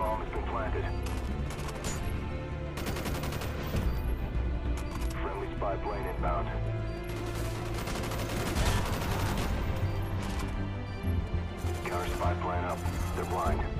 Bomb has been planted. Friendly spy plane inbound. Counter spy plane up. They're blind.